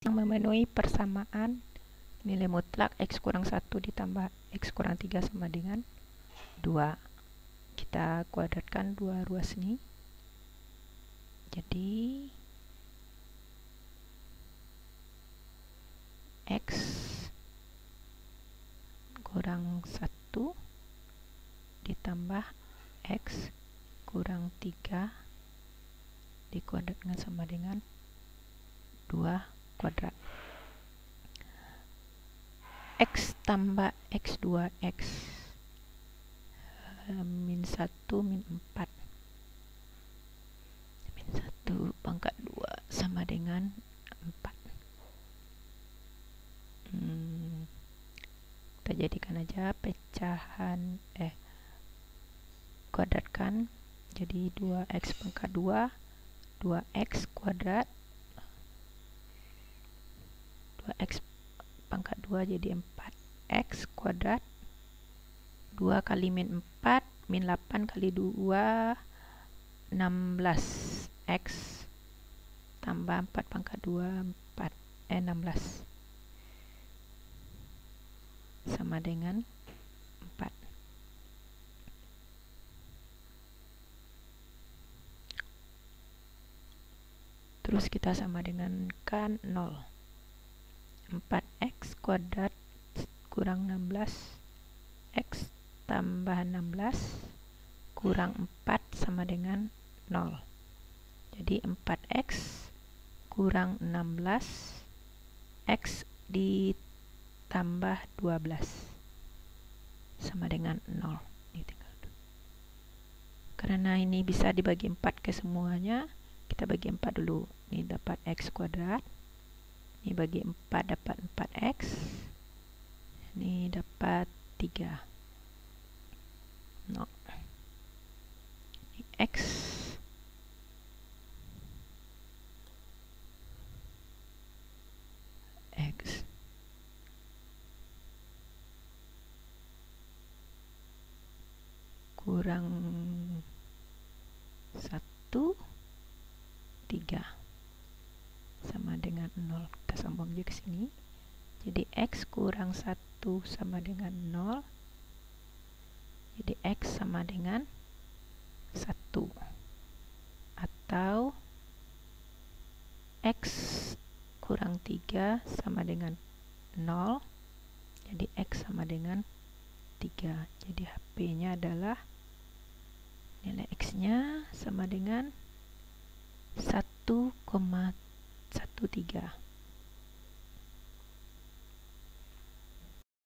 yang memenuhi persamaan nilai mutlak X kurang 1 ditambah X kurang 3 sama dengan 2 kita kuadratkan dua ruas ini. Jadi X kurang 1 ditambah X kurang 3 dikuadratkan sama dengan 2 kuadrat. X tambah X2X eh, min 1 min 4 min 1 pangkat 2 sama dengan 4 hmm, kita jadikan aja pecahan eh kuadratkan. Jadi 2x pangkat 2 2x kuadrat 2x pangkat 2 jadi 4x kuadrat 2 kali min 4 min 8 kali 2 16x tambah 4 pangkat 2 4 eh 16 sama dengan 4 terus kita sama dengan kan 0 4x kuadrat kurang 16 x tambah 16 kurang 4 sama dengan 0 jadi 4x kurang 16 x ditambah 12 sama dengan 0 ini tinggal karena ini bisa dibagi 4 ke semuanya kita bagi 4 dulu. Ini dapat x kuadrat ini bagi 4 dapat 4x ini dapat 3 no. ini x. X. Kurang 1 3 sama dengan 0 kita sambung juga ke sini jadi X kurang 1 sama dengan 0 jadi X sama dengan 1 atau X kurang 3 sama dengan 0 jadi X sama dengan 3 jadi HP nya adalah nilai X nya sama dengan 1,3 1, 3